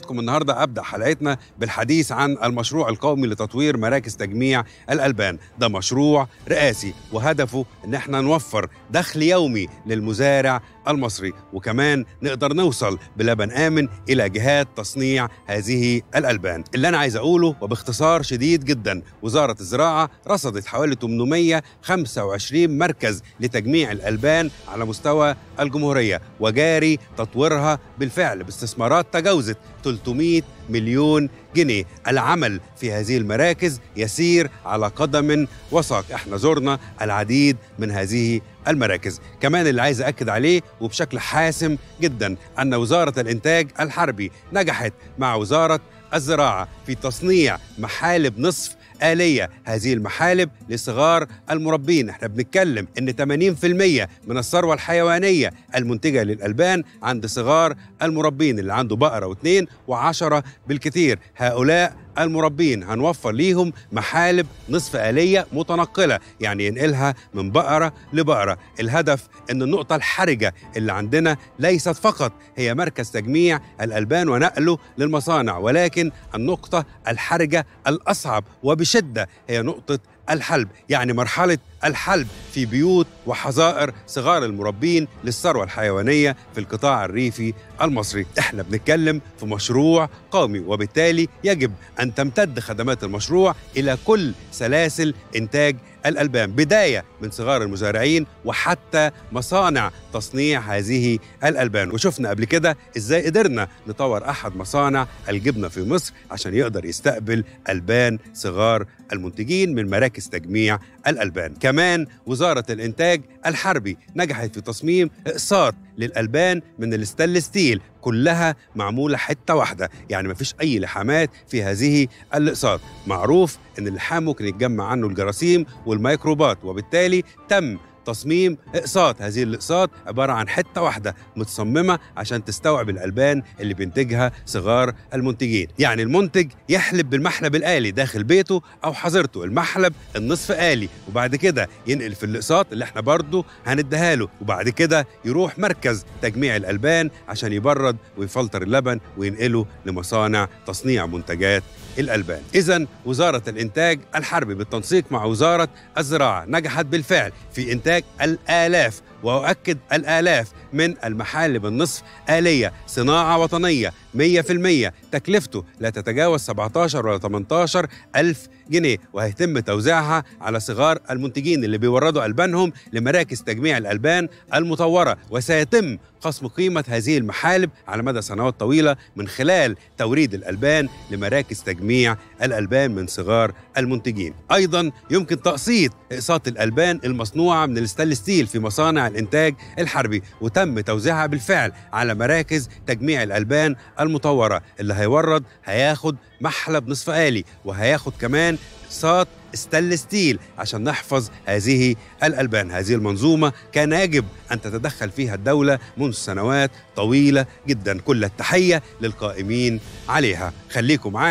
حضراتكم النهارده أبدأ حلقتنا بالحديث عن المشروع القومي لتطوير مراكز تجميع الألبان. ده مشروع رئاسي وهدفه إن إحنا نوفر دخل يومي للمزارع المصري وكمان نقدر نوصل بلبن آمن إلى جهات تصنيع هذه الألبان. اللي أنا عايز أقوله وباختصار شديد جدا وزارة الزراعة رصدت حوالي 825 مركز لتجميع الألبان على مستوى الجمهورية وجاري تطويرها بالفعل باستثمارات تجاوزت 300 مليون جنيه العمل في هذه المراكز يسير على قدم وساق. إحنا زرنا العديد من هذه المراكز. كمان اللي عايز أكد عليه وبشكل حاسم جدا أن وزارة الإنتاج الحربي نجحت مع وزارة الزراعة في تصنيع محالب نصف آلية. هذه المحالب لصغار المربين. إحنا بنتكلم إن 80% من الثروة الحيوانية المنتجة للألبان عند صغار المربين اللي عنده بقرة واثنين وعشرة بالكثير. هؤلاء المربين. هنوفر ليهم محالب نصف آلية متنقلة يعني ينقلها من بقرة لبقرة. الهدف أن النقطة الحرجة اللي عندنا ليست فقط هي مركز تجميع الألبان ونقله للمصانع ولكن النقطة الحرجة الأصعب وبشدة هي نقطة الحلب يعني مرحلة الحلب في بيوت وحظائر صغار المربين للثروة الحيوانية في القطاع الريفي المصري. إحنا بنتكلم في مشروع قومي وبالتالي يجب أن تمتد خدمات المشروع إلى كل سلاسل إنتاج الألبان بداية من صغار المزارعين وحتى مصانع تصنيع هذه الألبان. وشفنا قبل كده إزاي قدرنا نطور أحد مصانع الجبنة في مصر عشان يقدر يستقبل ألبان صغار المنتجين من مراكز تجميع الألبان. كمان وزارة الإنتاج الحربي نجحت في تصميم إقساط للألبان من الستانلس ستيل كلها معمولة حتة واحدة يعني مفيش أي لحامات في هذه الأقساط. معروف أن اللحام ممكن يتجمع عنه الجراثيم والميكروبات وبالتالي تم تصميم اقساط. هذه الاقساط عبارة عن حتة واحدة متصممة عشان تستوعب الألبان اللي بينتجها صغار المنتجين. يعني المنتج يحلب بالمحلب الآلي داخل بيته أو حظيرته. المحلب النصف آلي. وبعد كده ينقل في الاقساط اللي إحنا برضه هنديها له. وبعد كده يروح مركز تجميع الألبان عشان يبرد ويفلتر اللبن وينقله لمصانع تصنيع منتجات الألبان. إذا وزارة الإنتاج الحربي بالتنسيق مع وزارة الزراعة نجحت بالفعل في إنتاج الآلاف وأؤكد الآلاف من المحالب النصف آلية صناعة وطنية 100% تكلفته لا تتجاوز 17 ولا 18 ألف جنيه وهيتم توزيعها على صغار المنتجين اللي بيوردوا ألبانهم لمراكز تجميع الألبان المطورة. وسيتم خصم قيمة هذه المحالب على مدى سنوات طويلة من خلال توريد الألبان لمراكز تجميع الألبان من صغار المنتجين. أيضا يمكن تقسيط إقساط الألبان المصنوعة من الستانلس ستيل في مصانع الإنتاج الحربي وتم توزيعها بالفعل على مراكز تجميع الألبان المطورة. اللي هيورد هياخد محلب نصف آلي وهياخد كمان اقساط ستانلس ستيل عشان نحفظ هذه الألبان. هذه المنظومة كان يجب أن تتدخل فيها الدولة منذ سنوات طويلة جدا. كل التحية للقائمين عليها. خليكم معانا